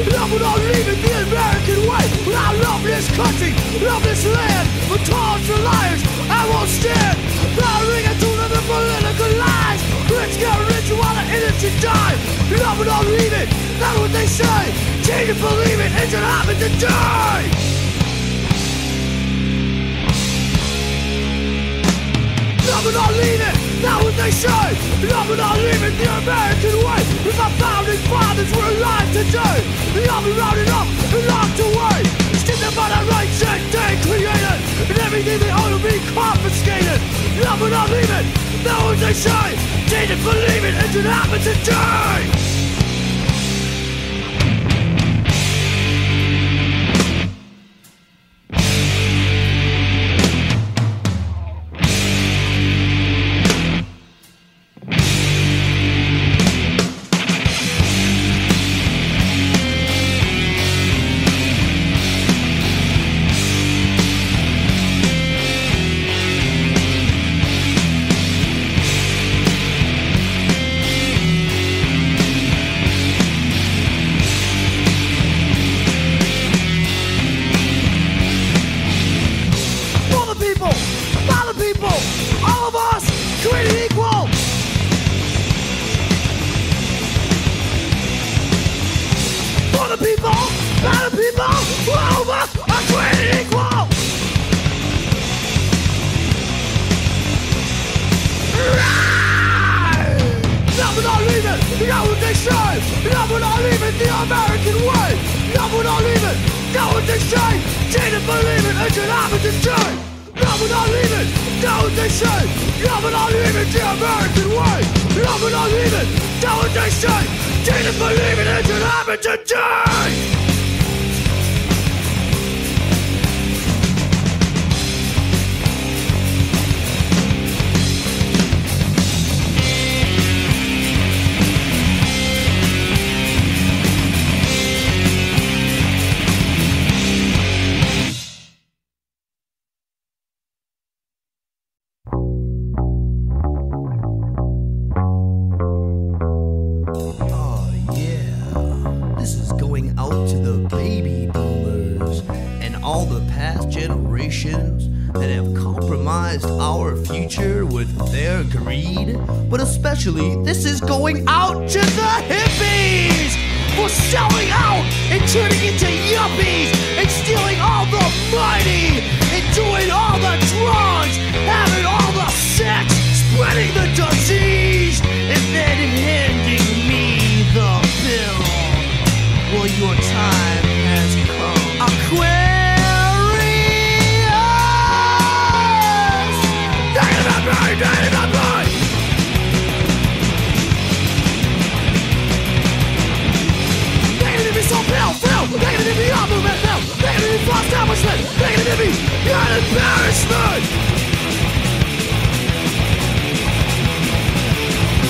I will not leave it the American way. I love this country, love this land. But towards the liars, I won't stand. Bowing into the political lies. Rich get rich while the innocent die. I will not leave it, that's what they say. Change it, believe it, it's an happen to die. I will not leave it. That's what they say. I will not in the American way. If my founding fathers were alive today, be rounded up and locked away. Stripped by the rights that they created, and everything they own will be confiscated. I will not it. That's what they say. Didn't believe it. It should happen today. Didn't believe it, it should happen today. Oh,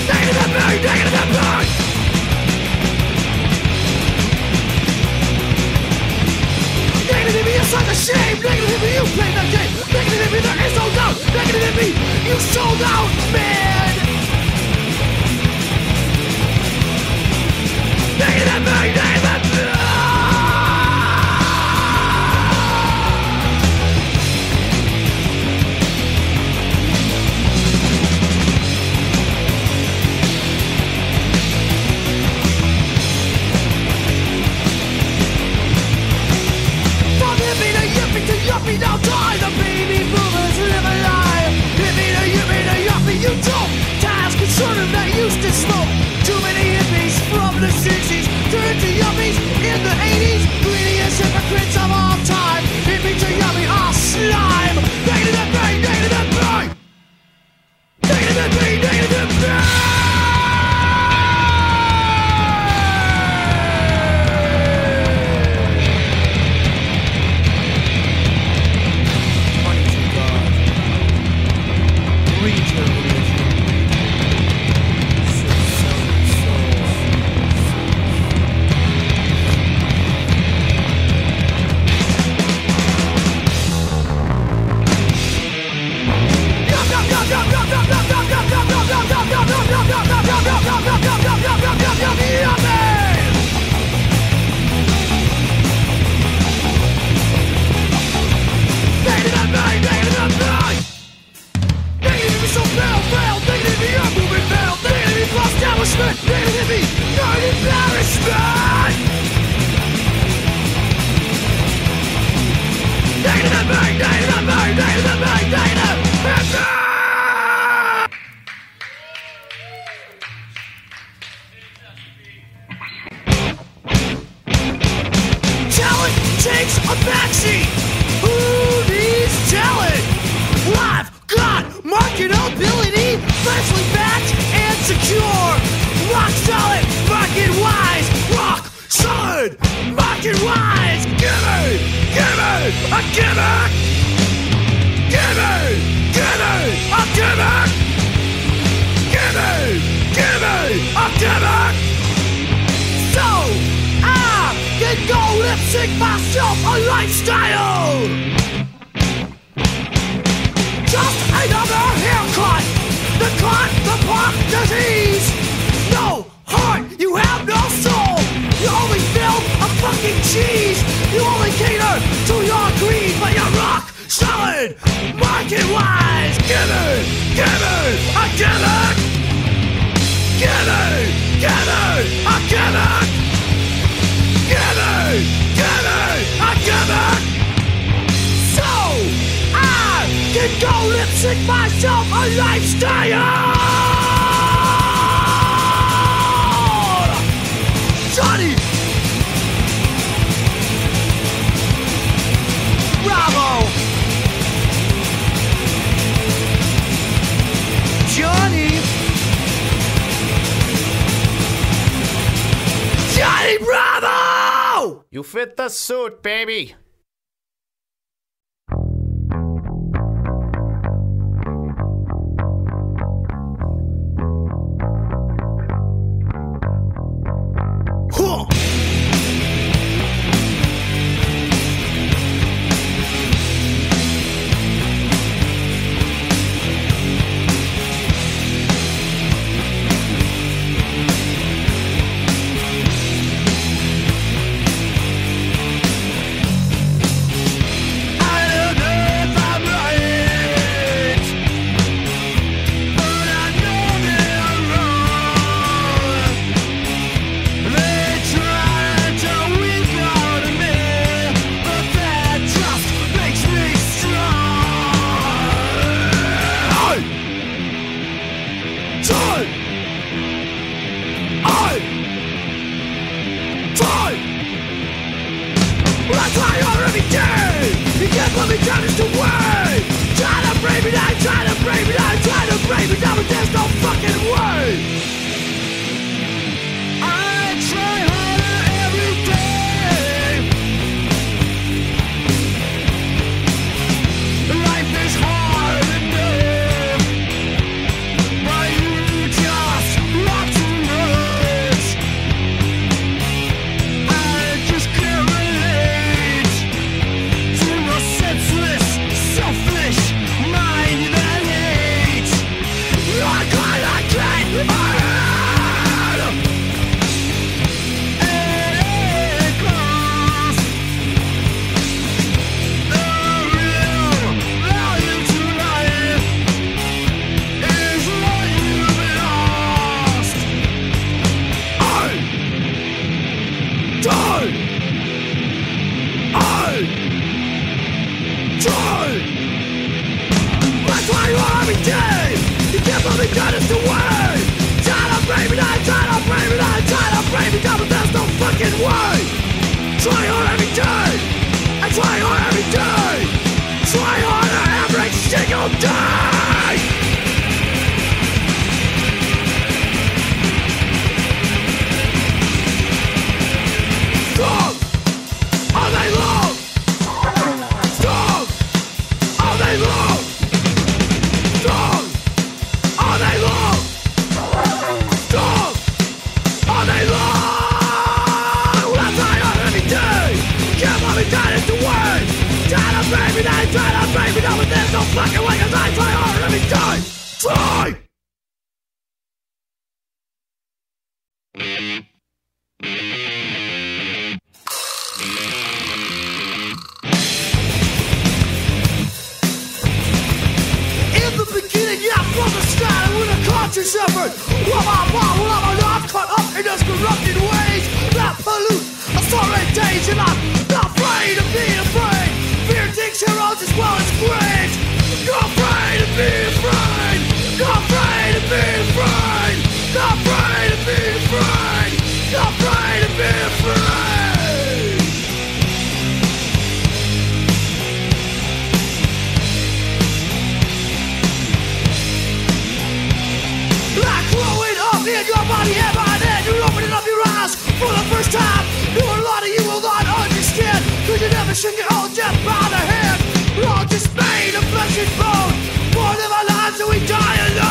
Negative mind, negative mind! Mind! Negativity is such a shame. Negativity, you play the game. Negativity, there is no doubt. Negativity, you sold out, man. Negativity, negativity. From Christmas in the night embarrassment Take it take it take it take it Teaching myself a lifestyle! Johnny! Bravo! Johnny! Johnny Bravo! You fit the suit, baby! die! Crushing your whole death by the hand. We're all just made of flesh and bone. Born of our lives and we die alone.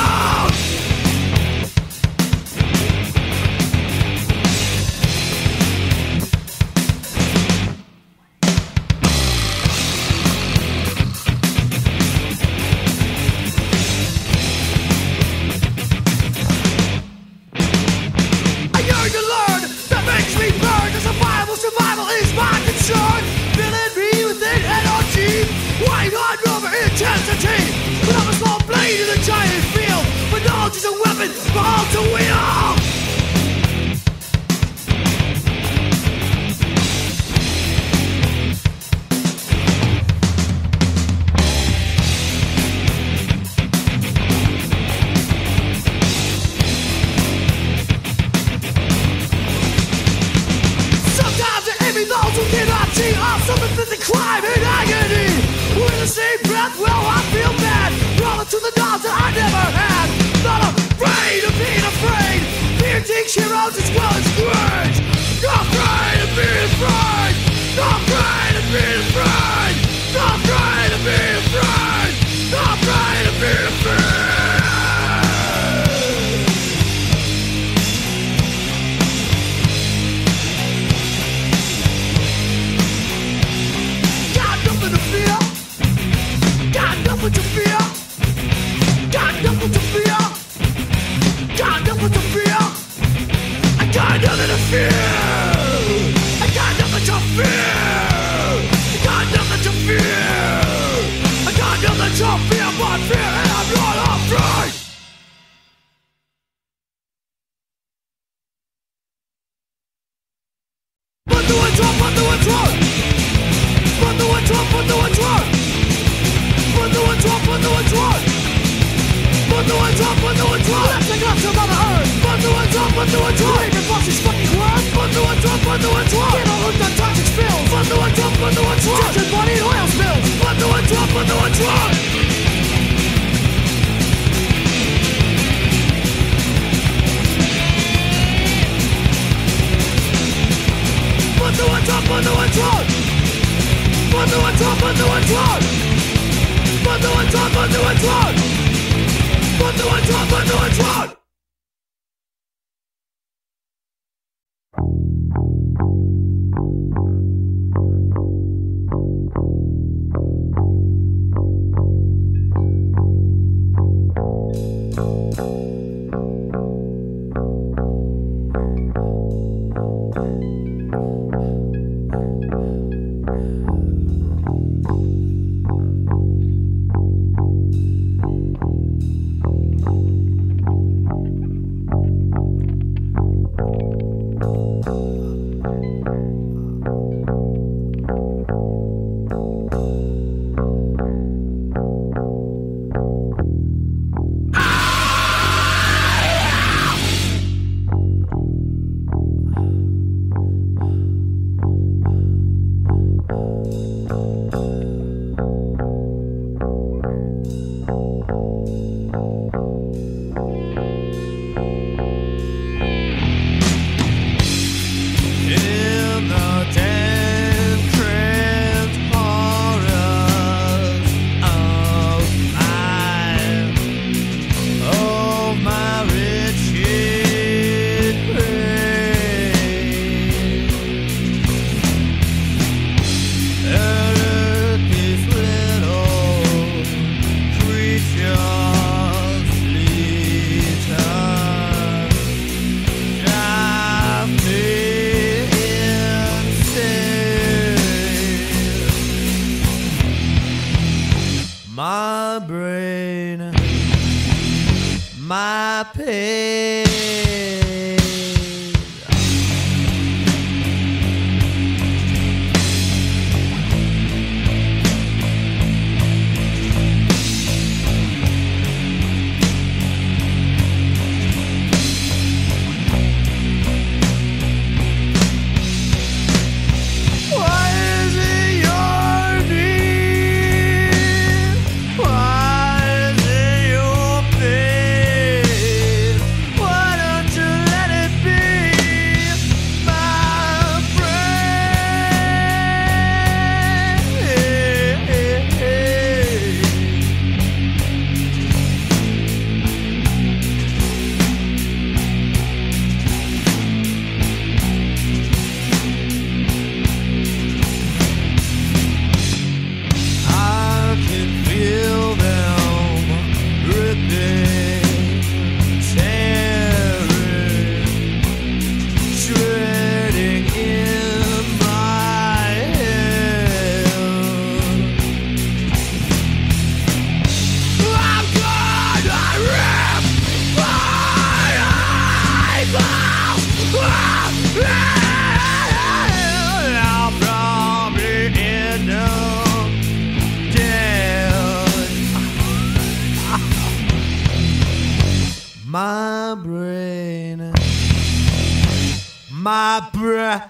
My